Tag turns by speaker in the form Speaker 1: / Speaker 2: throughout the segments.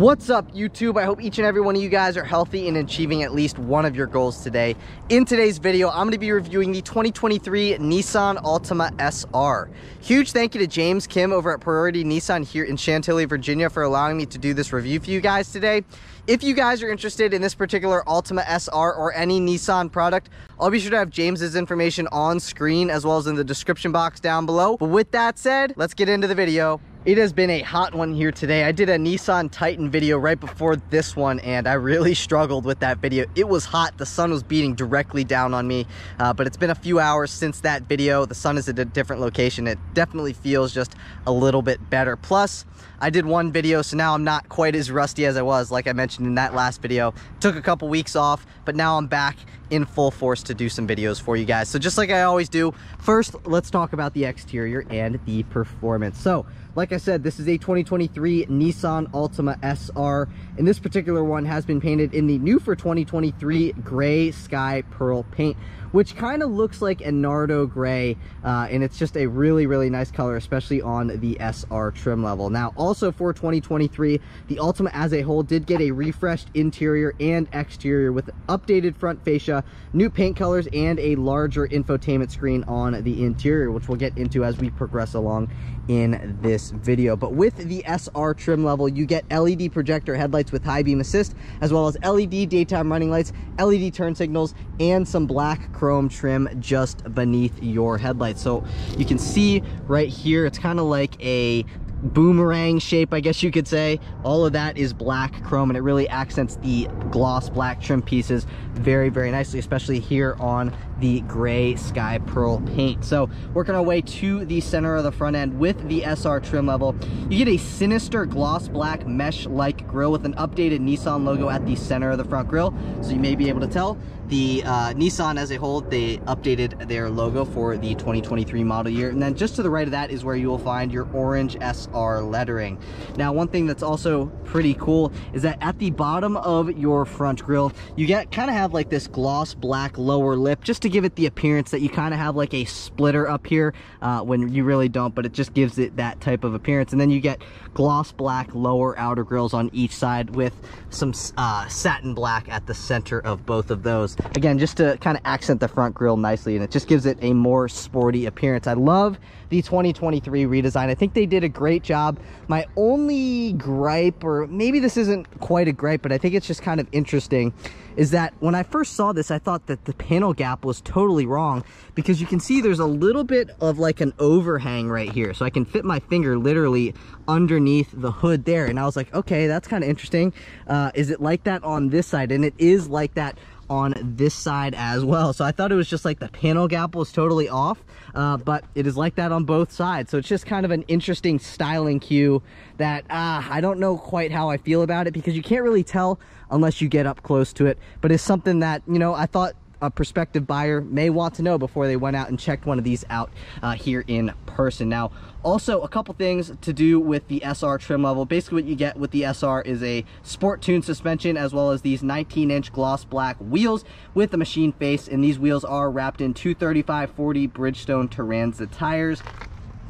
Speaker 1: What's up YouTube? I hope each and every one of you guys are healthy and achieving at least one of your goals today. In today's video, I'm going to be reviewing the 2023 Nissan Altima SR. Huge thank you to James Kim over at Priority Nissan here in Chantilly, Virginia for allowing me to do this review for you guys today. If you guys are interested in this particular Altima SR or any Nissan product, I'll be sure to have James's information on screen as well as in the description box down below. But with that said, let's get into the video. It has been a hot one here today. I did a Nissan Titan video right before this one and I really struggled with that video. It was hot. The sun was beating directly down on me, uh, but it's been a few hours since that video. The sun is at a different location. It definitely feels just a little bit better. Plus, I did one video, so now I'm not quite as rusty as I was, like I mentioned in that last video. Took a couple weeks off, but now I'm back in full force to do some videos for you guys. So just like I always do, first, let's talk about the exterior and the performance. So, like I said, this is a 2023 Nissan Altima SR, and this particular one has been painted in the new for 2023 gray sky pearl paint which kind of looks like a Nardo gray, uh, and it's just a really, really nice color, especially on the SR trim level. Now, also for 2023, the Altima as a whole did get a refreshed interior and exterior with updated front fascia, new paint colors, and a larger infotainment screen on the interior, which we'll get into as we progress along in this video. But with the SR trim level, you get LED projector headlights with high beam assist, as well as LED daytime running lights, LED turn signals, and some black chrome trim just beneath your headlights. So you can see right here, it's kind of like a boomerang shape, I guess you could say. All of that is black chrome and it really accents the gloss black trim pieces very, very nicely, especially here on the gray sky pearl paint. So working our way to the center of the front end with the SR trim level, you get a sinister gloss black mesh-like grille with an updated Nissan logo at the center of the front grille. So you may be able to tell the uh, Nissan as a whole, they updated their logo for the 2023 model year. And then just to the right of that is where you will find your orange SR lettering. Now, one thing that's also pretty cool is that at the bottom of your front grille, you get kind of have like this gloss black lower lip just to give it the appearance that you kind of have like a splitter up here uh, when you really don't, but it just gives it that type of appearance. And then you get gloss black lower outer grills on each side with some uh, satin black at the center of both of those. Again just to kind of accent the front grille nicely and it just gives it a more sporty appearance. I love the 2023 redesign. I think they did a great job. My only gripe or maybe this isn't quite a gripe but i think it's just kind of interesting is that when i first saw this i thought that the panel gap was totally wrong because you can see there's a little bit of like an overhang right here. So i can fit my finger literally underneath the hood there. And i was like okay that's kind of interesting. Uh, is it like that on this side? And it is like that on this side as well. So I thought it was just like the panel gap was totally off, uh, but it is like that on both sides. So it's just kind of an interesting styling cue that uh, I don't know quite how I feel about it because you can't really tell unless you get up close to it. But it's something that, you know, I thought a prospective buyer may want to know before they went out and checked one of these out uh, here in person. Now, also a couple things to do with the SR trim level. Basically what you get with the SR is a sport tune suspension as well as these 19 inch gloss black wheels with the machine face and these wheels are wrapped in 235-40 Bridgestone Turanza tires.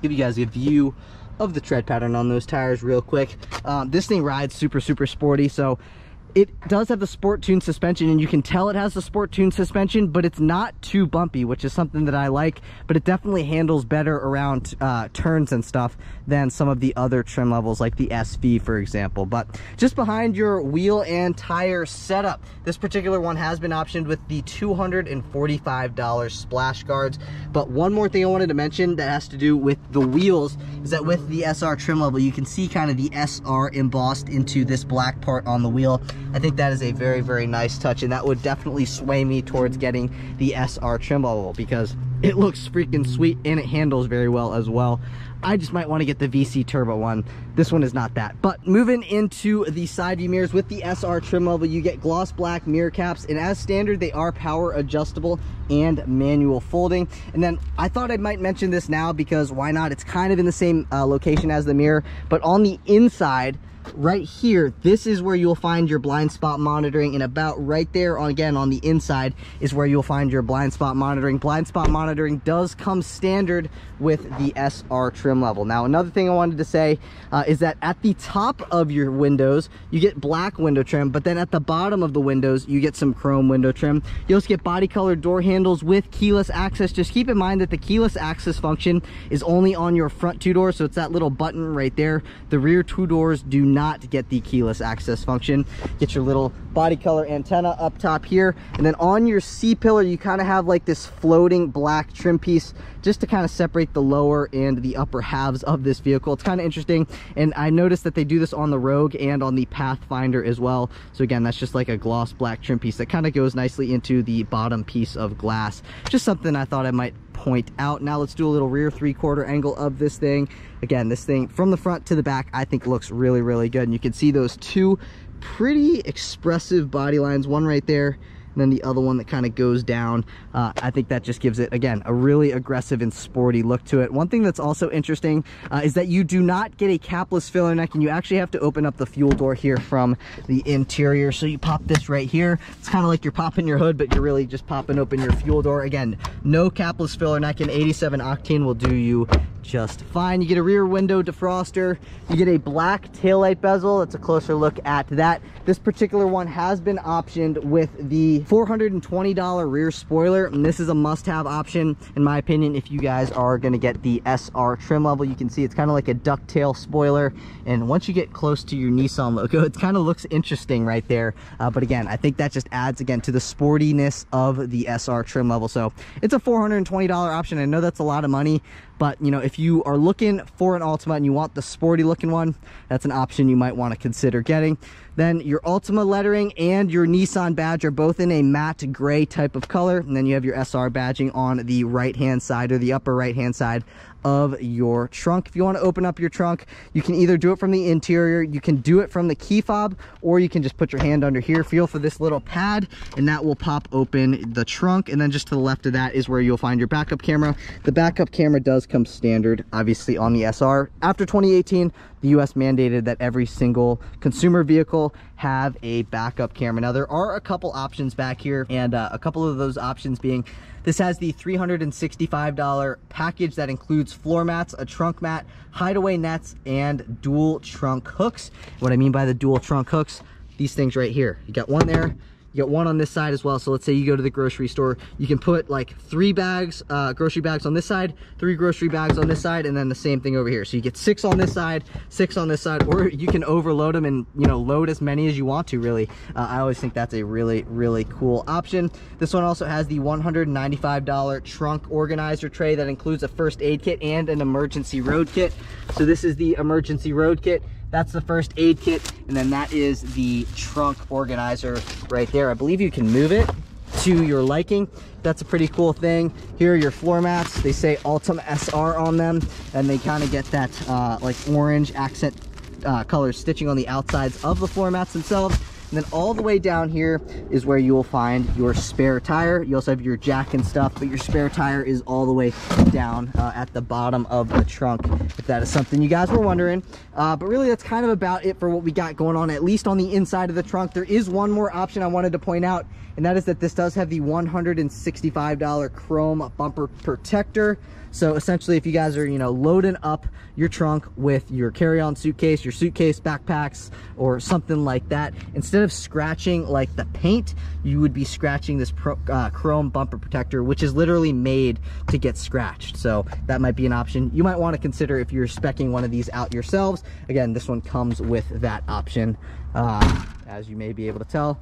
Speaker 1: Give you guys a view of the tread pattern on those tires real quick. Um, this thing rides super, super sporty. So it does have the sport tune suspension and you can tell it has the sport tune suspension but it's not too bumpy which is something that i like but it definitely handles better around uh, turns and stuff than some of the other trim levels like the sv for example. But just behind your wheel and tire setup this particular one has been optioned with the 245 dollars splash guards. But one more thing i wanted to mention that has to do with the wheels is that with the sr trim level you can see kind of the sr embossed into this black part on the wheel I think that is a very, very nice touch, and that would definitely sway me towards getting the SR trim level because it looks freaking sweet and it handles very well as well. I just might want to get the VC Turbo one. This one is not that. But moving into the side view mirrors with the SR trim level, you get gloss black mirror caps. And as standard, they are power adjustable and manual folding. And then I thought I might mention this now because why not? It's kind of in the same uh, location as the mirror. But on the inside, right here, this is where you'll find your blind spot monitoring and about right there on, again on the inside is where you'll find your blind spot monitoring. Blind spot monitoring does come standard with the SR trim level. Now, another thing I wanted to say uh, is that at the top of your windows, you get black window trim, but then at the bottom of the windows, you get some chrome window trim. You also get body colored door handles with keyless access. Just keep in mind that the keyless access function is only on your front two doors, so it's that little button right there. The rear two doors do not get the keyless access function. Get your little body color antenna up top here, and then on your C-pillar, you kind of have like this floating black trim piece just to kind of separate the lower and the upper halves of this vehicle. It's kind of interesting. And I noticed that they do this on the Rogue and on the Pathfinder as well. So again, that's just like a gloss black trim piece that kind of goes nicely into the bottom piece of glass. Just something I thought I might point out. Now let's do a little rear three quarter angle of this thing. Again, this thing from the front to the back, I think looks really, really good. And you can see those two pretty expressive body lines, one right there and then the other one that kind of goes down. Uh, I think that just gives it, again, a really aggressive and sporty look to it. One thing that's also interesting uh, is that you do not get a capless filler neck and you actually have to open up the fuel door here from the interior. So you pop this right here. It's kind of like you're popping your hood, but you're really just popping open your fuel door. Again, no capless filler neck and 87 octane will do you just fine. You get a rear window defroster. You get a black taillight bezel. That's a closer look at that. This particular one has been optioned with the $420 rear spoiler. And this is a must-have option, in my opinion, if you guys are going to get the SR trim level. You can see it's kind of like a ducktail spoiler. And once you get close to your Nissan logo, it kind of looks interesting right there. Uh, but again, I think that just adds, again, to the sportiness of the SR trim level. So it's a $420 option. I know that's a lot of money, but, you know, if you are looking for an Altima and you want the sporty looking one, that's an option you might want to consider getting. Then your Altima lettering and your Nissan badge are both in a matte gray type of color. And then you have your SR badging on the right-hand side or the upper right-hand side of your trunk. If you want to open up your trunk, you can either do it from the interior, you can do it from the key fob, or you can just put your hand under here, feel for this little pad, and that will pop open the trunk. And then just to the left of that is where you'll find your backup camera. The backup camera does come standard, obviously, on the SR. After 2018, the US mandated that every single consumer vehicle have a backup camera. Now, there are a couple options back here, and uh, a couple of those options being this has the $365 package that includes floor mats, a trunk mat, hideaway nets, and dual trunk hooks. What I mean by the dual trunk hooks, these things right here. You got one there, you got one on this side as well. So let's say you go to the grocery store, you can put like three bags, uh, grocery bags on this side, three grocery bags on this side, and then the same thing over here. So you get six on this side, six on this side, or you can overload them and, you know, load as many as you want to really. Uh, I always think that's a really, really cool option. This one also has the $195 trunk organizer tray that includes a first aid kit and an emergency road kit. So this is the emergency road kit. That's the first aid kit. And then that is the trunk organizer right there. I believe you can move it to your liking. That's a pretty cool thing. Here are your floor mats. They say Altima SR on them. And they kind of get that uh, like orange accent uh, color stitching on the outsides of the floor mats themselves. And then all the way down here is where you will find your spare tire. You also have your jack and stuff, but your spare tire is all the way down uh, at the bottom of the trunk, if that is something you guys were wondering. Uh, but really, that's kind of about it for what we got going on, at least on the inside of the trunk. There is one more option I wanted to point out, and that is that this does have the $165 chrome bumper protector. So essentially, if you guys are, you know, loading up your trunk with your carry-on suitcase, your suitcase, backpacks, or something like that, instead of scratching like the paint, you would be scratching this pro, uh, chrome bumper protector, which is literally made to get scratched. So that might be an option you might want to consider if you're specking one of these out yourselves. Again, this one comes with that option, uh, as you may be able to tell.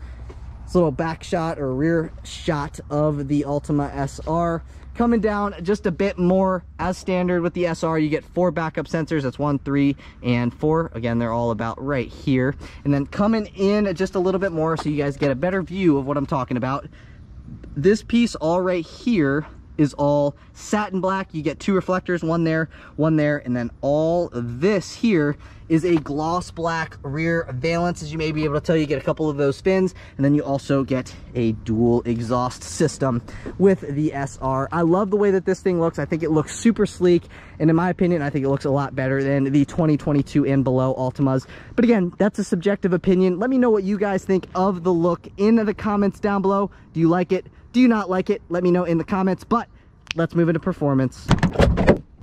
Speaker 1: This little back shot or rear shot of the Altima SR coming down just a bit more as standard with the SR you get four backup sensors. That's one three and four. Again they're all about right here. And then coming in just a little bit more so you guys get a better view of what I'm talking about. This piece all right here is all satin black. You get two reflectors, one there, one there, and then all this here is a gloss black rear valence. As you may be able to tell, you get a couple of those fins, and then you also get a dual exhaust system with the SR. I love the way that this thing looks. I think it looks super sleek, and in my opinion, I think it looks a lot better than the 2022 and below Altimas. But again, that's a subjective opinion. Let me know what you guys think of the look in the comments down below. Do you like it? Do you not like it? Let me know in the comments, but let's move into performance.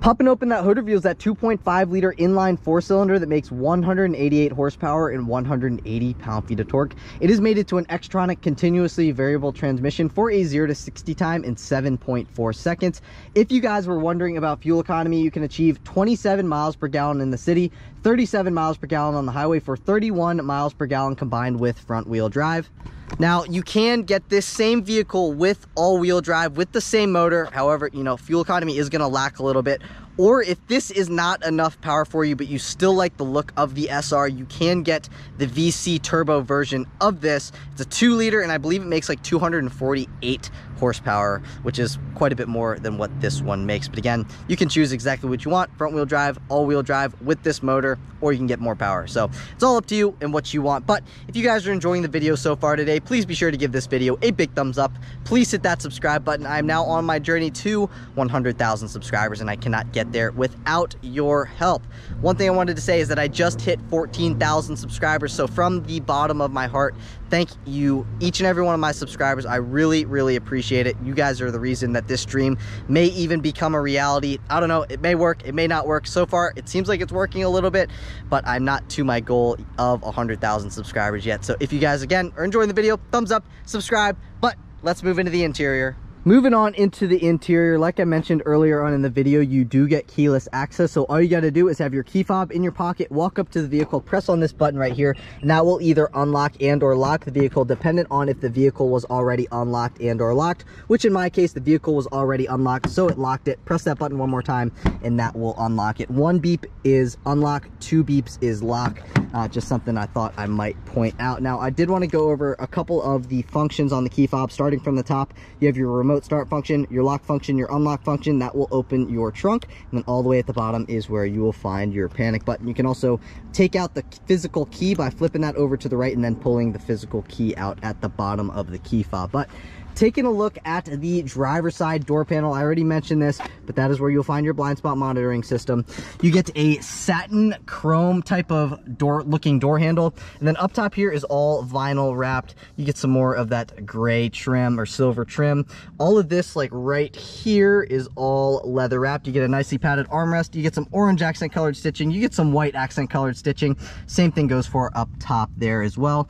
Speaker 1: Popping open that hood reveals that 2.5 liter inline four cylinder that makes 188 horsepower and 180 pound-feet of torque. It is mated to an Xtronic continuously variable transmission for a 0 to 60 time in 7.4 seconds. If you guys were wondering about fuel economy, you can achieve 27 miles per gallon in the city, 37 miles per gallon on the highway for 31 miles per gallon combined with front wheel drive. Now, you can get this same vehicle with all-wheel drive with the same motor. However, you know, fuel economy is going to lack a little bit. Or if this is not enough power for you, but you still like the look of the SR, you can get the VC turbo version of this. It's a two liter and I believe it makes like 248 horsepower, which is quite a bit more than what this one makes. But again, you can choose exactly what you want, front wheel drive, all wheel drive with this motor, or you can get more power. So it's all up to you and what you want. But if you guys are enjoying the video so far today, please be sure to give this video a big thumbs up. Please hit that subscribe button. I'm now on my journey to 100,000 subscribers and I cannot get there without your help. One thing I wanted to say is that I just hit 14,000 subscribers. So from the bottom of my heart, thank you each and every one of my subscribers. I really, really appreciate it. You guys are the reason that this dream may even become a reality. I don't know, it may work, it may not work. So far, it seems like it's working a little bit, but I'm not to my goal of 100,000 subscribers yet. So if you guys, again, are enjoying the video, thumbs up, subscribe, but let's move into the interior. Moving on into the interior, like I mentioned earlier on in the video, you do get keyless access. So all you got to do is have your key fob in your pocket, walk up to the vehicle, press on this button right here, and that will either unlock and or lock the vehicle dependent on if the vehicle was already unlocked and or locked, which in my case, the vehicle was already unlocked, so it locked it. Press that button one more time and that will unlock it. One beep is unlock, two beeps is lock. Uh, just something I thought I might point out. Now, I did want to go over a couple of the functions on the key fob, starting from the top. You have your remote remote start function, your lock function, your unlock function, that will open your trunk. And then all the way at the bottom is where you will find your panic button. You can also take out the physical key by flipping that over to the right and then pulling the physical key out at the bottom of the key fob. But Taking a look at the driver side door panel, I already mentioned this, but that is where you'll find your blind spot monitoring system. You get a satin chrome type of door looking door handle. And then up top here is all vinyl wrapped. You get some more of that gray trim or silver trim. All of this like right here is all leather wrapped. You get a nicely padded armrest. You get some orange accent colored stitching. You get some white accent colored stitching. Same thing goes for up top there as well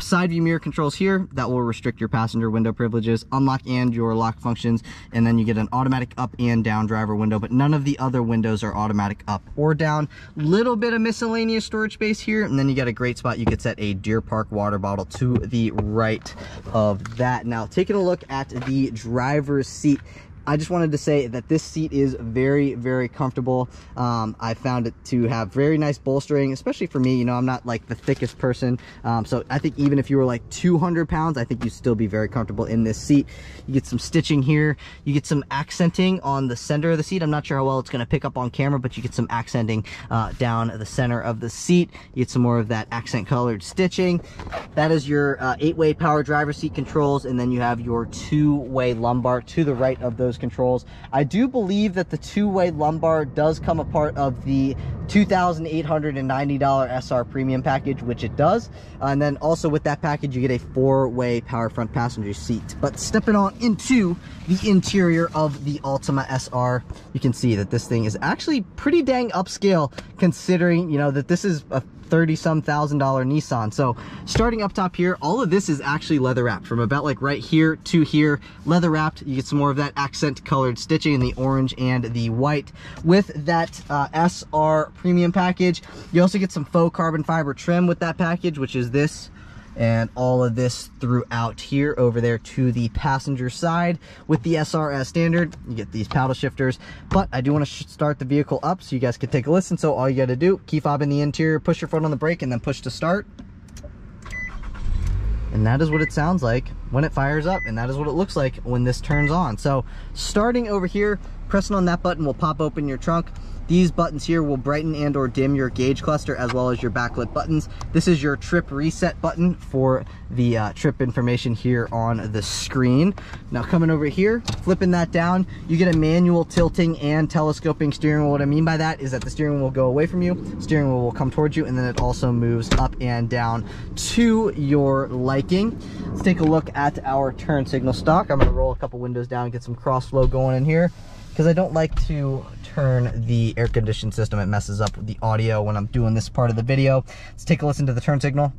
Speaker 1: side view mirror controls here that will restrict your passenger window privileges unlock and your lock functions and then you get an automatic up and down driver window but none of the other windows are automatic up or down. Little bit of miscellaneous storage space here and then you get a great spot. You could set a deer park water bottle to the right of that. Now taking a look at the driver's seat I just wanted to say that this seat is very, very comfortable. Um, I found it to have very nice bolstering, especially for me. You know, I'm not like the thickest person. Um, so I think even if you were like 200 pounds, I think you'd still be very comfortable in this seat. You get some stitching here. You get some accenting on the center of the seat. I'm not sure how well it's going to pick up on camera, but you get some accenting uh, down the center of the seat. You get some more of that accent colored stitching. That is your uh, eight-way power driver seat controls. And then you have your two-way lumbar to the right of those controls. I do believe that the two-way lumbar does come a part of the $2,890 SR premium package, which it does. Uh, and then also with that package, you get a four-way power front passenger seat. But stepping on into the interior of the Altima SR, you can see that this thing is actually pretty dang upscale considering, you know, that this is a 30 some thousand dollar Nissan. So starting up top here, all of this is actually leather wrapped from about like right here to here, leather wrapped. You get some more of that accent colored stitching in the orange and the white with that uh, SR premium package. You also get some faux carbon fiber trim with that package, which is this and all of this throughout here over there to the passenger side with the SRS standard. You get these paddle shifters but I do want to start the vehicle up so you guys can take a listen. So all you got to do key fob in the interior push your foot on the brake and then push to start. And that is what it sounds like when it fires up and that is what it looks like when this turns on. So starting over here pressing on that button will pop open your trunk these buttons here will brighten and or dim your gauge cluster as well as your backlit buttons. This is your trip reset button for the uh, trip information here on the screen. Now coming over here, flipping that down, you get a manual tilting and telescoping steering wheel. What I mean by that is that the steering wheel will go away from you, steering wheel will come towards you, and then it also moves up and down to your liking. Let's take a look at our turn signal stock. I'm gonna roll a couple windows down get some cross flow going in here because I don't like to turn the air conditioning system. It messes up the audio when I'm doing this part of the video. Let's take a listen to the turn signal.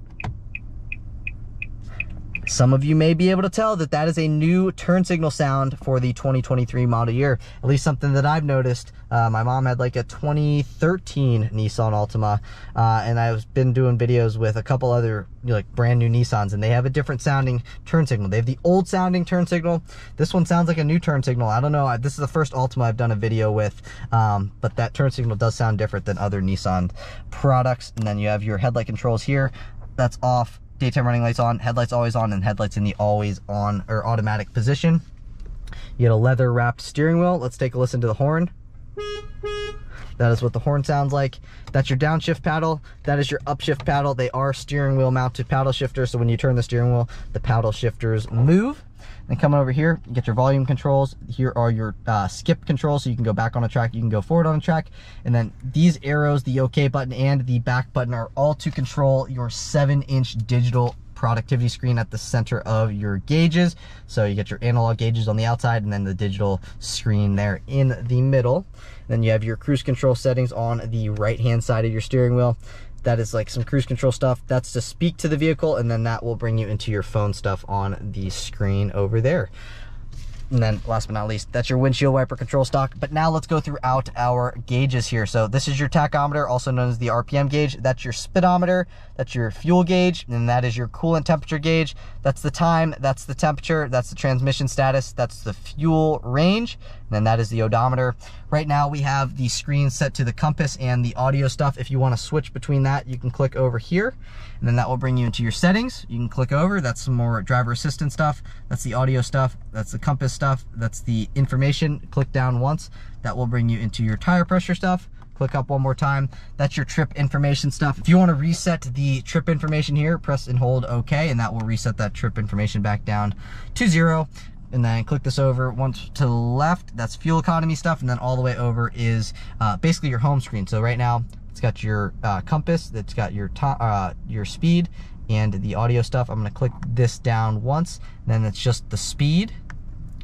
Speaker 1: Some of you may be able to tell that that is a new turn signal sound for the 2023 model year. At least something that I've noticed. Uh, my mom had like a 2013 Nissan Altima, uh, and I've been doing videos with a couple other you know, like brand new Nissans, and they have a different sounding turn signal. They have the old sounding turn signal. This one sounds like a new turn signal. I don't know. This is the first Altima I've done a video with, um, but that turn signal does sound different than other Nissan products. And then you have your headlight controls here. That's off daytime running lights on, headlights always on, and headlights in the always on or automatic position. You get a leather wrapped steering wheel. Let's take a listen to the horn. That is what the horn sounds like. That's your downshift paddle. That is your upshift paddle. They are steering wheel mounted paddle shifters. So when you turn the steering wheel, the paddle shifters move. Then coming over here, you get your volume controls. Here are your uh, skip controls, so you can go back on a track, you can go forward on a track. And then these arrows, the OK button and the back button are all to control your seven inch digital productivity screen at the center of your gauges. So you get your analog gauges on the outside and then the digital screen there in the middle. Then you have your cruise control settings on the right hand side of your steering wheel that is like some cruise control stuff. That's to speak to the vehicle, and then that will bring you into your phone stuff on the screen over there. And then last but not least, that's your windshield wiper control stock. But now let's go throughout our gauges here. So this is your tachometer, also known as the RPM gauge. That's your speedometer, that's your fuel gauge, and that is your coolant temperature gauge. That's the time, that's the temperature, that's the transmission status, that's the fuel range, and then that is the odometer. Right now we have the screen set to the compass and the audio stuff. If you wanna switch between that, you can click over here, and then that will bring you into your settings. You can click over, that's some more driver assistance stuff. That's the audio stuff, that's the compass stuff, that's the information. Click down once, that will bring you into your tire pressure stuff click up one more time. That's your trip information stuff. If you want to reset the trip information here, press and hold OK, and that will reset that trip information back down to zero. And then click this over once to the left, that's fuel economy stuff, and then all the way over is uh, basically your home screen. So right now, it's got your uh, compass, it's got your uh, your speed, and the audio stuff. I'm gonna click this down once, then it's just the speed,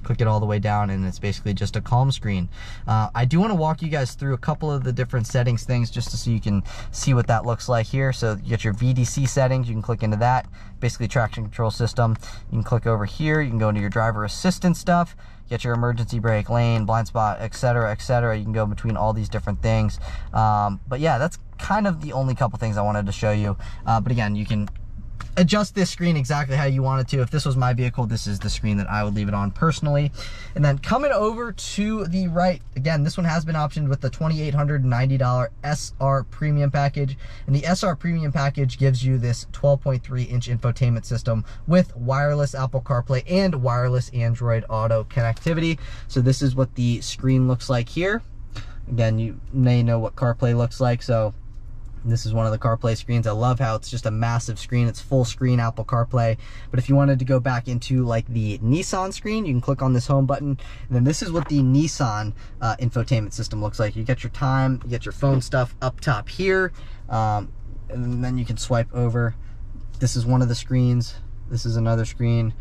Speaker 1: click it all the way down and it's basically just a calm screen. Uh, I do want to walk you guys through a couple of the different settings things just so you can see what that looks like here. So you get your VDC settings, you can click into that, basically traction control system. You can click over here, you can go into your driver assistance stuff, get your emergency brake, lane, blind spot, etc., etc. You can go between all these different things. Um, but yeah, that's kind of the only couple things I wanted to show you. Uh, but again, you can adjust this screen exactly how you want it to. If this was my vehicle, this is the screen that I would leave it on personally. And then coming over to the right, again, this one has been optioned with the $2,890 SR Premium package. And the SR Premium package gives you this 12.3 inch infotainment system with wireless Apple CarPlay and wireless Android Auto connectivity. So this is what the screen looks like here. Again, you may know what CarPlay looks like, so this is one of the CarPlay screens. I love how it's just a massive screen. It's full screen Apple CarPlay. But if you wanted to go back into like the Nissan screen, you can click on this home button. And then this is what the Nissan uh, infotainment system looks like. You get your time, you get your phone stuff up top here. Um, and then you can swipe over. This is one of the screens. This is another screen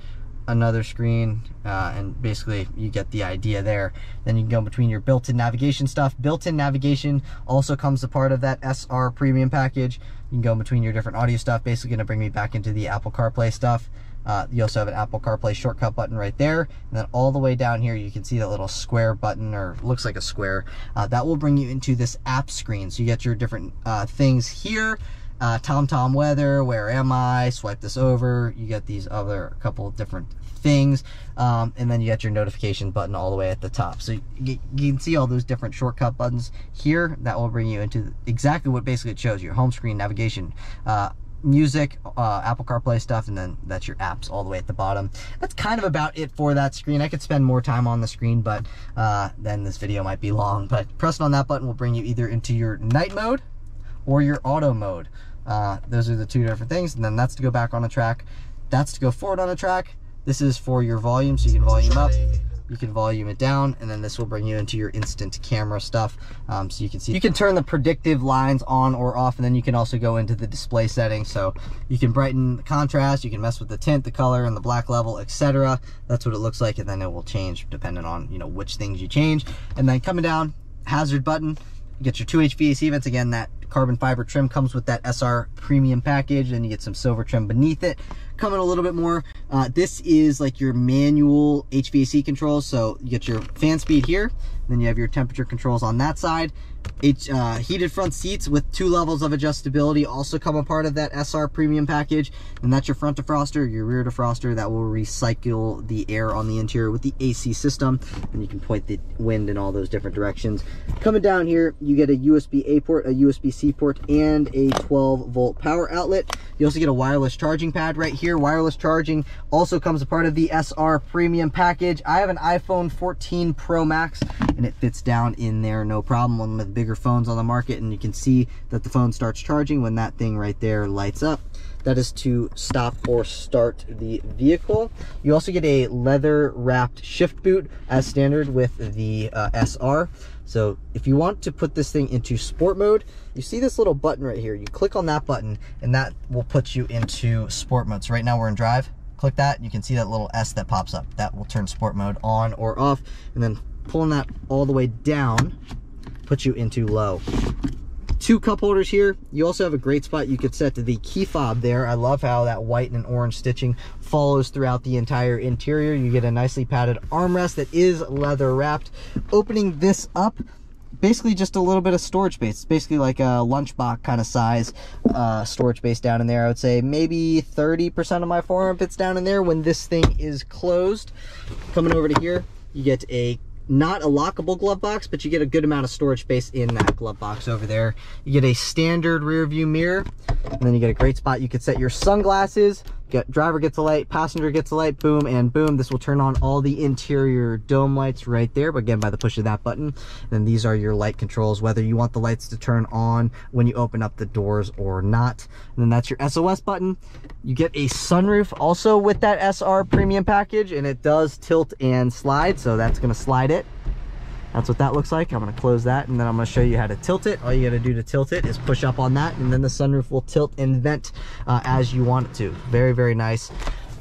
Speaker 1: another screen uh, and basically you get the idea there. Then you can go between your built-in navigation stuff. Built-in navigation also comes a part of that SR premium package. You can go between your different audio stuff basically going to bring me back into the Apple CarPlay stuff. Uh, you also have an Apple CarPlay shortcut button right there. And then all the way down here you can see that little square button or looks like a square uh, that will bring you into this app screen. So you get your different uh, things here uh, TomTom weather, where am I, swipe this over, you get these other couple different things, um, and then you get your notification button all the way at the top. So you, you, can see all those different shortcut buttons here. That will bring you into exactly what basically it shows, your home screen navigation. Uh, music, uh, Apple CarPlay stuff, and then that's your apps all the way at the bottom. That's kind of about it for that screen. I could spend more time on the screen, but uh, then this video might be long. But pressing on that button will bring you either into your night mode or your auto mode. Uh, those are the two different things. And then that's to go back on a track. That's to go forward on a track. This is for your volume, so you can volume up you can volume it down and then this will bring you into your instant camera stuff um, so you can see you can turn the predictive lines on or off and then you can also go into the display settings so you can brighten the contrast you can mess with the tint the color and the black level etc that's what it looks like and then it will change depending on you know which things you change and then coming down hazard button you get your two HVAC vents again that carbon fiber trim comes with that SR premium package and you get some silver trim beneath it coming a little bit more. Uh, this is like your manual HVAC controls. So you get your fan speed here, then you have your temperature controls on that side. H, uh, heated front seats with two levels of adjustability also come a part of that SR premium package. And that's your front defroster, your rear defroster that will recycle the air on the interior with the AC system. And you can point the wind in all those different directions. Coming down here, you get a USB-A port, a USB-C port, and a 12 volt power outlet. You also get a wireless charging pad right here. Wireless charging also comes a part of the SR premium package. I have an iPhone 14 Pro Max and it fits down in there no problem. One of the phones on the market and you can see that the phone starts charging when that thing right there lights up. That is to stop or start the vehicle. You also get a leather wrapped shift boot as standard with the uh, SR. So if you want to put this thing into sport mode, you see this little button right here. You click on that button and that will put you into sport mode. So right now we're in drive. Click that, you can see that little S that pops up. That will turn sport mode on or off. And then pulling that all the way down puts you into low. Two cup holders here. You also have a great spot you could set to the key fob there. I love how that white and orange stitching follows throughout the entire interior. You get a nicely padded armrest that is leather wrapped. Opening this up, basically just a little bit of storage space. It's basically like a lunchbox kind of size uh, storage space down in there. I would say maybe 30% of my forearm fits down in there when this thing is closed. Coming over to here, you get a not a lockable glove box, but you get a good amount of storage space in that glove box over there. You get a standard rear view mirror, and then you get a great spot. You could set your sunglasses, Get, driver gets a light, passenger gets a light, boom, and boom. This will turn on all the interior dome lights right there, but again, by the push of that button. Then these are your light controls, whether you want the lights to turn on when you open up the doors or not. And then that's your SOS button. You get a sunroof also with that SR premium package, and it does tilt and slide, so that's gonna slide it. That's what that looks like. I'm gonna close that and then I'm gonna show you how to tilt it. All you gotta do to tilt it is push up on that and then the sunroof will tilt and vent uh, as you want it to. Very, very nice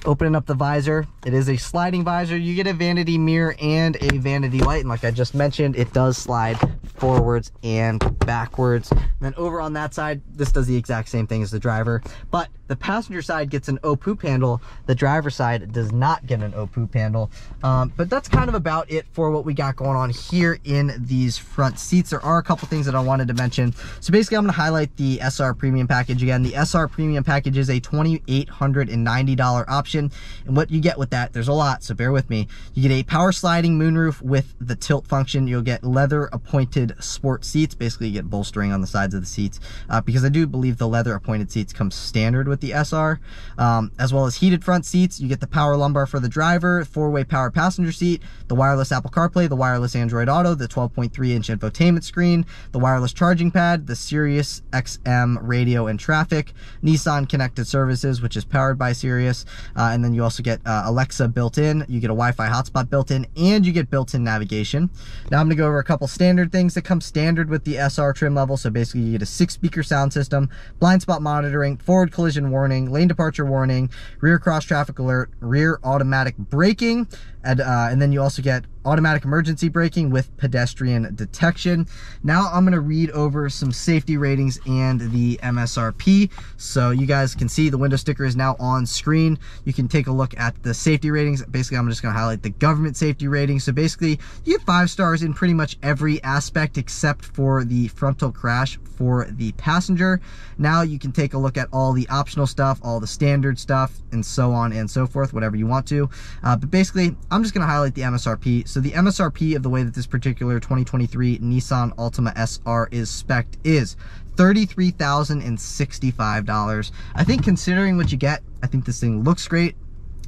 Speaker 1: opening up the visor. It is a sliding visor. You get a vanity mirror and a vanity light. And like i just mentioned it does slide forwards and backwards. And then over on that side this does the exact same thing as the driver. But the passenger side gets an O-Poop handle. The driver side does not get an O-Poop handle. Um, but that's kind of about it for what we got going on here in these front seats. There are a couple things that i wanted to mention. So basically i'm going to highlight the sr premium package again. The sr premium package is a 2890 dollar option option. And what you get with that, there's a lot, so bear with me. You get a power sliding moonroof with the tilt function. You'll get leather appointed sport seats. Basically, you get bolstering on the sides of the seats uh, because I do believe the leather appointed seats come standard with the SR, um, as well as heated front seats. You get the power lumbar for the driver, four-way power passenger seat, the wireless Apple CarPlay, the wireless Android Auto, the 12.3 inch infotainment screen, the wireless charging pad, the Sirius XM radio and traffic, Nissan connected services, which is powered by Sirius, uh, uh, and then you also get uh, Alexa built in, you get a Wi-Fi hotspot built in, and you get built-in navigation. Now I'm gonna go over a couple standard things that come standard with the SR trim level. So basically you get a six speaker sound system, blind spot monitoring, forward collision warning, lane departure warning, rear cross traffic alert, rear automatic braking, and, uh, and then you also get automatic emergency braking with pedestrian detection. Now I'm gonna read over some safety ratings and the MSRP. So you guys can see the window sticker is now on screen. You can take a look at the safety ratings. Basically, I'm just gonna highlight the government safety ratings. So basically, you get five stars in pretty much every aspect except for the frontal crash for the passenger. Now you can take a look at all the optional stuff, all the standard stuff, and so on and so forth, whatever you want to. Uh, but basically, I'm just gonna highlight the MSRP. So the MSRP of the way that this particular 2023 Nissan Altima SR is spec'd is $33,065. I think considering what you get, I think this thing looks great.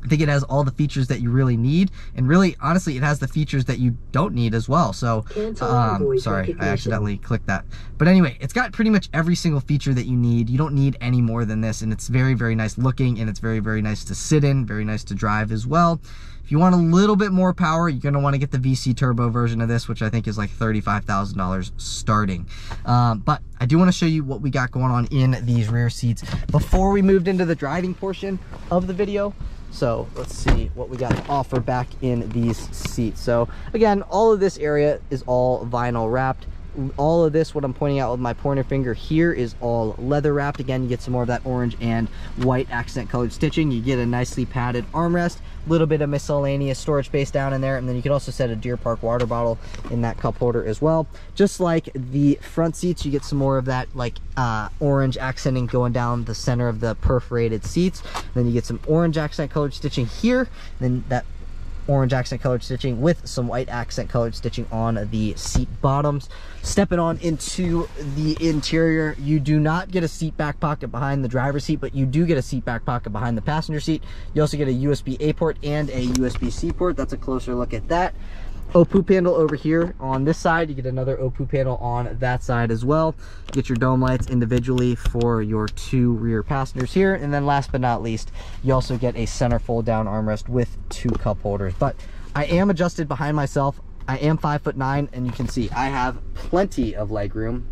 Speaker 1: I think it has all the features that you really need, and really, honestly, it has the features that you don't need as well. So, um, sorry, I accidentally clicked that. But anyway, it's got pretty much every single feature that you need. You don't need any more than this, and it's very, very nice looking, and it's very, very nice to sit in, very nice to drive as well. If you want a little bit more power, you're gonna wanna get the VC Turbo version of this, which I think is like $35,000 starting. Um, but I do wanna show you what we got going on in these rear seats before we moved into the driving portion of the video. So let's see what we got to offer back in these seats. So again, all of this area is all vinyl wrapped all of this what i'm pointing out with my pointer finger here is all leather wrapped. Again you get some more of that orange and white accent colored stitching. You get a nicely padded armrest a little bit of miscellaneous storage space down in there and then you can also set a deer park water bottle in that cup holder as well. Just like the front seats you get some more of that like uh, orange accenting going down the center of the perforated seats. Then you get some orange accent colored stitching here then that orange accent colored stitching with some white accent colored stitching on the seat bottoms. Stepping on into the interior, you do not get a seat back pocket behind the driver's seat, but you do get a seat back pocket behind the passenger seat. You also get a USB-A port and a USB-C port. That's a closer look at that. OPU panel over here on this side. You get another OPU panel on that side as well. get your dome lights individually for your two rear passengers here. And then last but not least, you also get a center fold down armrest with two cup holders. But I am adjusted behind myself. I am five foot nine and you can see I have plenty of leg room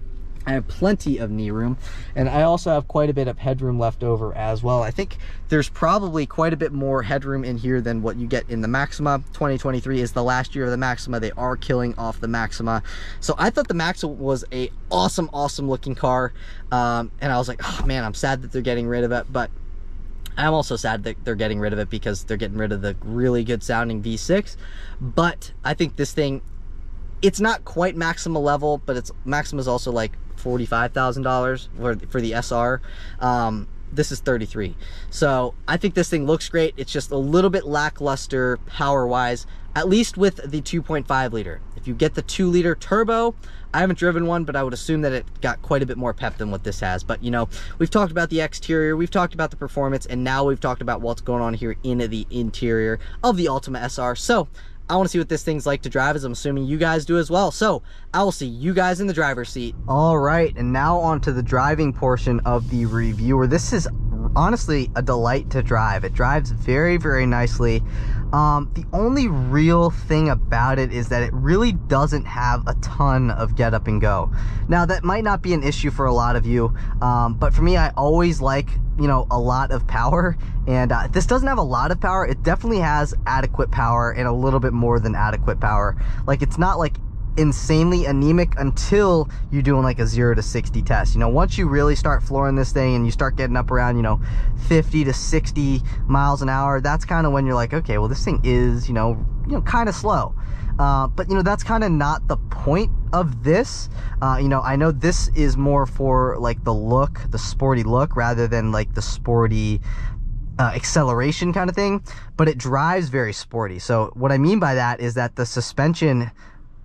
Speaker 1: I have plenty of knee room and I also have quite a bit of headroom left over as well. I think there's probably quite a bit more headroom in here than what you get in the Maxima. 2023 is the last year of the Maxima. They are killing off the Maxima. So I thought the Maxima was a awesome, awesome looking car. Um, and I was like, oh man, I'm sad that they're getting rid of it. But I'm also sad that they're getting rid of it because they're getting rid of the really good sounding V6. But I think this thing, it's not quite Maxima level, but it's Maxima is also like $45,000 for, for the SR. Um, this is 33. So I think this thing looks great. It's just a little bit lackluster power-wise, at least with the 2.5 liter. If you get the 2 liter turbo, I haven't driven one, but I would assume that it got quite a bit more pep than what this has. But you know, we've talked about the exterior, we've talked about the performance, and now we've talked about what's going on here in the interior of the Altima SR. So I want to see what this thing's like to drive as I'm assuming you guys do as well. So I will see you guys in the driver's seat. All right, and now on to the driving portion of the reviewer. This is honestly a delight to drive. It drives very, very nicely. Um, the only real thing about it is that it really doesn't have a ton of get up and go. Now that might not be an issue for a lot of you, um, but for me, I always like you know a lot of power and uh, this doesn't have a lot of power it definitely has adequate power and a little bit more than adequate power like it's not like insanely anemic until you're doing like a 0 to 60 test. You know, once you really start flooring this thing and you start getting up around, you know, 50 to 60 miles an hour, that's kind of when you're like, okay, well, this thing is, you know, you know, kind of slow. Uh, but you know that's kind of not the point of this uh, you know I know this is more for like the look the sporty look rather than like the sporty uh, acceleration kind of thing but it drives very sporty so what I mean by that is that the suspension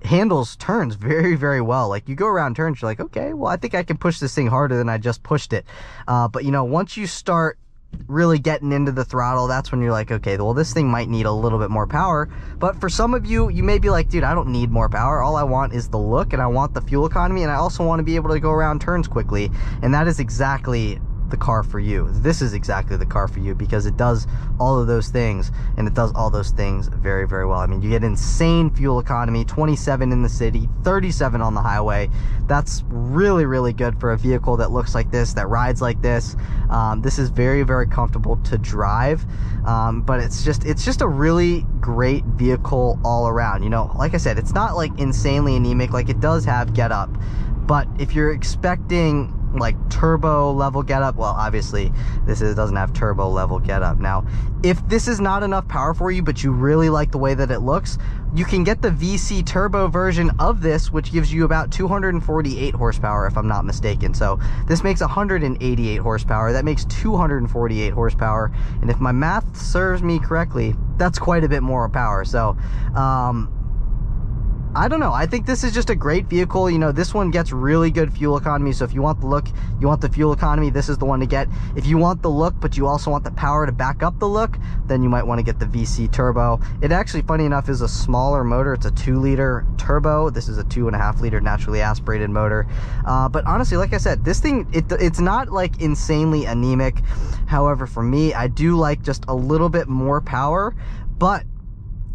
Speaker 1: handles turns very very well. Like you go around turns you're like okay well i think i can push this thing harder than i just pushed it. Uh, but you know once you start really getting into the throttle that's when you're like okay well this thing might need a little bit more power. But for some of you you may be like dude i don't need more power. All i want is the look and i want the fuel economy and i also want to be able to go around turns quickly. And that is exactly the car for you. This is exactly the car for you because it does all of those things and it does all those things very, very well. I mean, you get insane fuel economy, 27 in the city, 37 on the highway. That's really, really good for a vehicle that looks like this, that rides like this. Um, this is very, very comfortable to drive, um, but it's just, it's just a really great vehicle all around. You know, like I said, it's not like insanely anemic, like it does have get up, but if you're expecting like turbo level getup. Well obviously this is, doesn't have turbo level getup. Now if this is not enough power for you but you really like the way that it looks you can get the VC turbo version of this which gives you about 248 horsepower if I'm not mistaken. So this makes 188 horsepower. That makes 248 horsepower. And if my math serves me correctly that's quite a bit more power. So um, I don't know. I think this is just a great vehicle. You know, this one gets really good fuel economy. So if you want the look, you want the fuel economy, this is the one to get. If you want the look, but you also want the power to back up the look, then you might want to get the VC turbo. It actually, funny enough, is a smaller motor. It's a two liter turbo. This is a two and a half liter naturally aspirated motor. Uh, but honestly, like I said, this thing, it, it's not like insanely anemic. However, for me, I do like just a little bit more power, but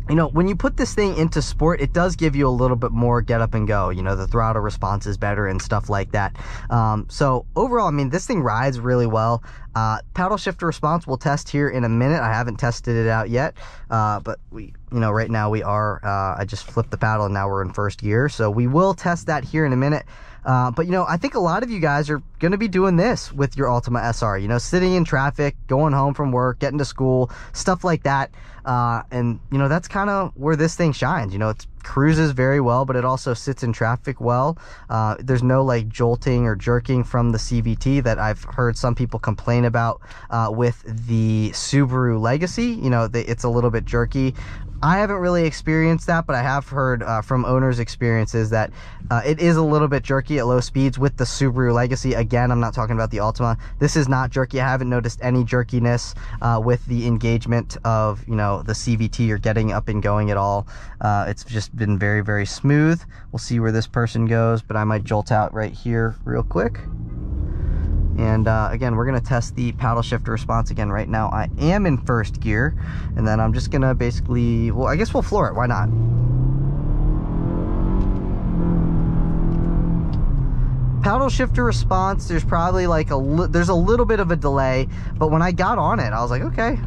Speaker 1: you know, when you put this thing into sport, it does give you a little bit more get up and go. You know, the throttle response is better and stuff like that. Um, so overall, I mean, this thing rides really well. Uh, paddle shifter response we'll test here in a minute. I haven't tested it out yet, uh, but we, you know, right now we are, uh, I just flipped the paddle and now we're in first gear. So we will test that here in a minute. Uh, but you know, I think a lot of you guys are going to be doing this with your Altima SR, you know, sitting in traffic, going home from work, getting to school, stuff like that. Uh, and you know, that's kind of where this thing shines. You know, it cruises very well, but it also sits in traffic well. Uh, there's no like jolting or jerking from the CVT that I've heard some people complain about uh, with the Subaru Legacy. You know, they, it's a little bit jerky. I haven't really experienced that, but I have heard uh, from owners' experiences that uh, it is a little bit jerky at low speeds with the Subaru Legacy. Again, I'm not talking about the Altima. This is not jerky. I haven't noticed any jerkiness uh, with the engagement of, you know, the CVT or getting up and going at all. Uh, it's just been very, very smooth. We'll see where this person goes, but I might jolt out right here real quick. And uh, again, we're gonna test the paddle shifter response again. Right now, I am in first gear, and then I'm just gonna basically, well, I guess we'll floor it, why not? paddle shifter response there's probably like a there's a little bit of a delay but when i got on it i was like okay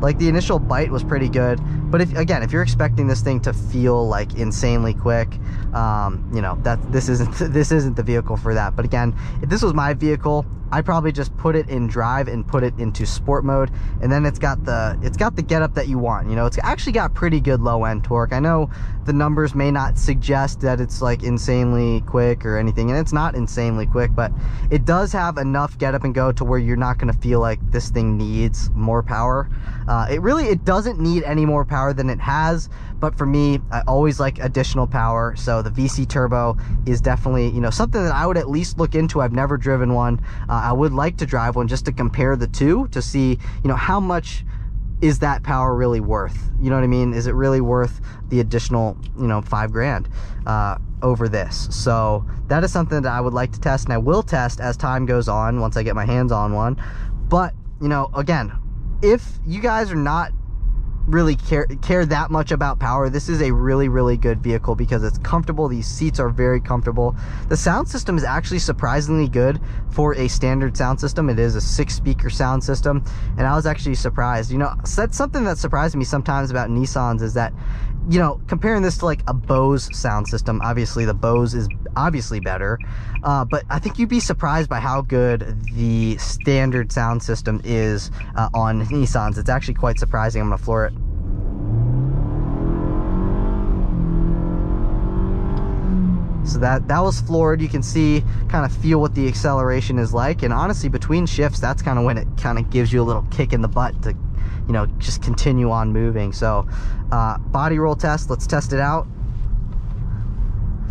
Speaker 1: like the initial bite was pretty good but if again if you're expecting this thing to feel like insanely quick um, you know that this isn't this isn't the vehicle for that. But again if this was my vehicle I probably just put it in drive and put it into sport mode and then it's got the it's got the getup that you want you know? It's actually got pretty good low end torque. I know the numbers may not suggest that it's like insanely quick or anything and it's not insanely quick but it does have enough get up and go to where you're not going to feel like this thing needs more power. Uh, it really it doesn't need any more power than it has but for me I always like additional power so the VC turbo is definitely you know something that I would at least look into. I've never driven one uh, I would like to drive one just to compare the two to see, you know, how much is that power really worth? You know what I mean? Is it really worth the additional, you know, five grand uh, over this? So that is something that I would like to test and I will test as time goes on once I get my hands on one. But, you know, again, if you guys are not really care care that much about power. This is a really really good vehicle because it's comfortable. These seats are very comfortable. The sound system is actually surprisingly good for a standard sound system. It is a six speaker sound system. And i was actually surprised. You know that's something that surprised me sometimes about nissans is that you know comparing this to like a bose sound system obviously the bose is obviously better uh, but i think you'd be surprised by how good the standard sound system is uh, on nissans it's actually quite surprising i'm gonna floor it So that, that was floored. You can see, kind of feel what the acceleration is like. And honestly, between shifts, that's kind of when it kind of gives you a little kick in the butt to, you know, just continue on moving. So uh, body roll test, let's test it out.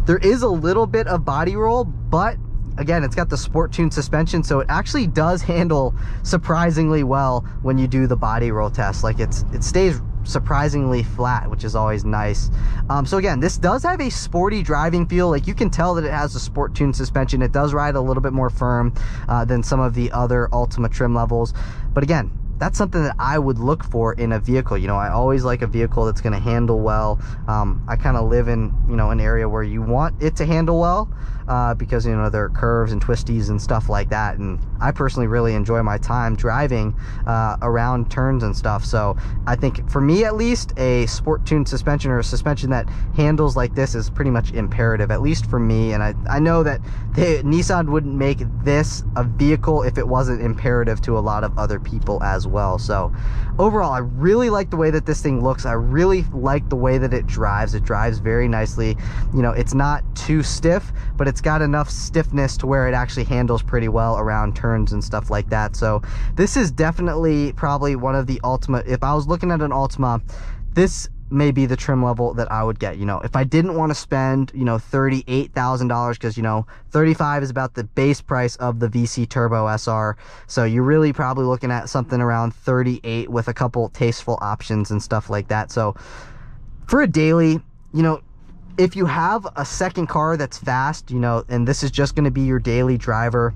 Speaker 1: There is a little bit of body roll, but again, it's got the sport tune suspension, so it actually does handle surprisingly well when you do the body roll test. Like it's it stays surprisingly flat, which is always nice. Um, so again, this does have a sporty driving feel. Like you can tell that it has a sport tune suspension. It does ride a little bit more firm uh, than some of the other Altima trim levels. But again, that's something that I would look for in a vehicle. You know, I always like a vehicle that's going to handle well. Um, I kind of live in, you know, an area where you want it to handle well uh, because, you know, there are curves and twisties and stuff like that. And I personally really enjoy my time driving uh, around turns and stuff. So I think for me, at least, a sport tuned suspension or a suspension that handles like this is pretty much imperative, at least for me. And I, I know that they, Nissan wouldn't make this a vehicle if it wasn't imperative to a lot of other people as well. So overall, I really like the way that this thing looks. I really like the way that it drives. It drives very nicely. You know, it's not too stiff, but it's got enough stiffness to where it actually handles pretty well around turns and stuff like that. So this is definitely probably one of the Altima, if I was looking at an Altima, this may be the trim level that I would get. You know, if I didn't want to spend, you know, $38,000 because, you know, 35 is about the base price of the VC Turbo SR. So you're really probably looking at something around 38 with a couple tasteful options and stuff like that. So for a daily, you know, if you have a second car that's fast, you know, and this is just going to be your daily driver,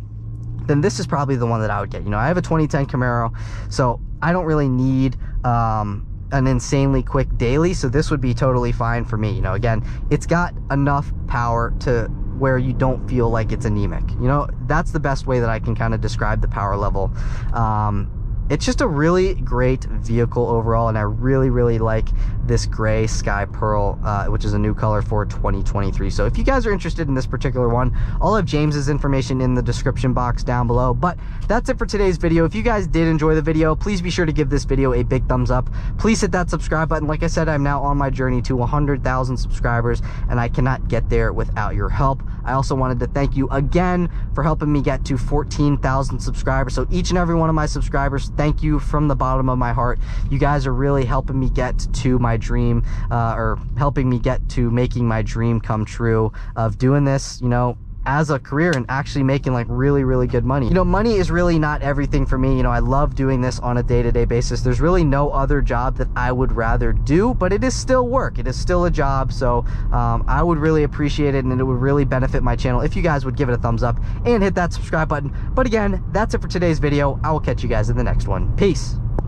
Speaker 1: then this is probably the one that I would get. You know, I have a 2010 Camaro, so I don't really need um, an insanely quick daily, so this would be totally fine for me. You know, again, it's got enough power to where you don't feel like it's anemic. You know, that's the best way that I can kind of describe the power level. Um, it's just a really great vehicle overall and i really really like this gray sky pearl uh, which is a new color for 2023 so if you guys are interested in this particular one i'll have james's information in the description box down below. But that's it for today's video. If you guys did enjoy the video please be sure to give this video a big thumbs up. Please hit that subscribe button. Like i said i'm now on my journey to 100000 subscribers and i cannot get there without your help. I also wanted to thank you again for helping me get to 14000 subscribers. So each and every one of my subscribers thank you from the bottom of my heart. You guys are really helping me get to my dream uh, or helping me get to making my dream come true of doing this, you know, as a career and actually making like really really good money. You know money is really not everything for me. You know i love doing this on a day-to-day -day basis. There's really no other job that i would rather do but it is still work. It is still a job. So um, i would really appreciate it and it would really benefit my channel if you guys would give it a thumbs up and hit that subscribe button. But again that's it for today's video. I will catch you guys in the next one. Peace